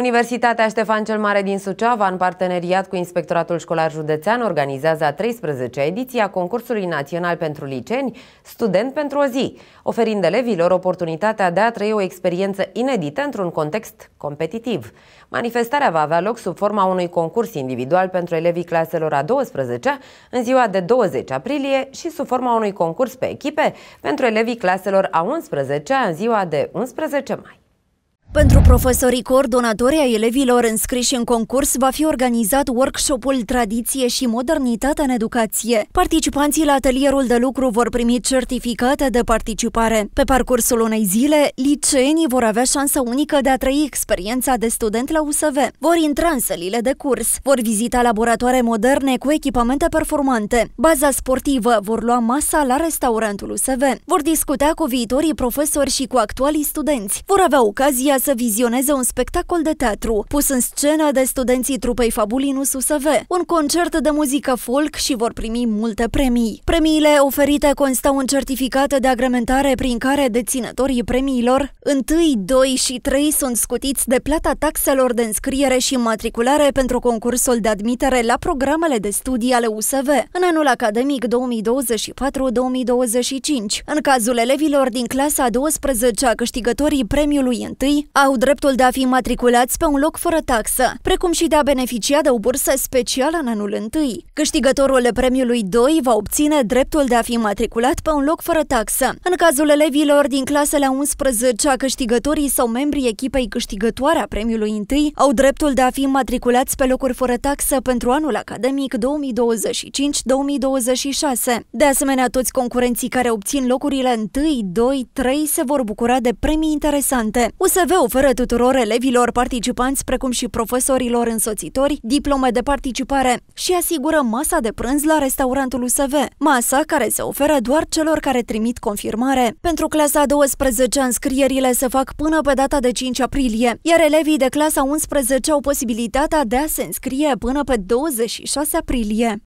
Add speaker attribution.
Speaker 1: Universitatea Ștefan cel Mare din Suceava, în parteneriat cu Inspectoratul Școlar Județean, organizează a 13-a ediție a concursului național pentru liceni Student pentru o zi, oferind elevilor oportunitatea de a trăi o experiență inedită într-un context competitiv. Manifestarea va avea loc sub forma unui concurs individual pentru elevii claselor a 12 în ziua de 20 aprilie și sub forma unui concurs pe echipe pentru elevii claselor a 11 în ziua de 11 mai.
Speaker 2: Pentru profesorii coordonatori ai elevilor înscriși în concurs va fi organizat workshopul Tradiție și modernitate în educație. Participanții la atelierul de lucru vor primi certificate de participare. Pe parcursul unei zile, liceenii vor avea șansa unică de a trăi experiența de student la USV. Vor intra în sălile de curs, vor vizita laboratoare moderne cu echipamente performante, baza sportivă, vor lua masa la restaurantul USV, vor discuta cu viitorii profesori și cu actualii studenți, vor avea ocazia să vizioneze un spectacol de teatru pus în scenă de studenții trupei Fabulinus USV, un concert de muzică folk și vor primi multe premii. Premiile oferite constau în certificate de agrementare prin care deținătorii premiilor 1, 2 și 3 sunt scutiți de plata taxelor de înscriere și matriculare pentru concursul de admitere la programele de studii ale USV în anul academic 2024-2025. În cazul elevilor din clasa 12 câștigătorii premiului 1 au dreptul de a fi matriculați pe un loc fără taxă, precum și de a beneficia de o bursă specială în anul întâi. Câștigătorul premiului 2 va obține dreptul de a fi matriculat pe un loc fără taxă. În cazul elevilor din clasele 11, câștigătorii sau membrii echipei câștigătoare a premiului 1 au dreptul de a fi matriculați pe locuri fără taxă pentru anul academic 2025-2026. De asemenea, toți concurenții care obțin locurile 1, 2, 3 se vor bucura de premii interesante. USV oferă tuturor elevilor participanți, precum și profesorilor însoțitori, diplome de participare și asigură masa de prânz la restaurantul USV, masa care se oferă doar celor care trimit confirmare. Pentru clasa 12, înscrierile se fac până pe data de 5 aprilie, iar elevii de clasa 11 au posibilitatea de a se înscrie până pe 26 aprilie.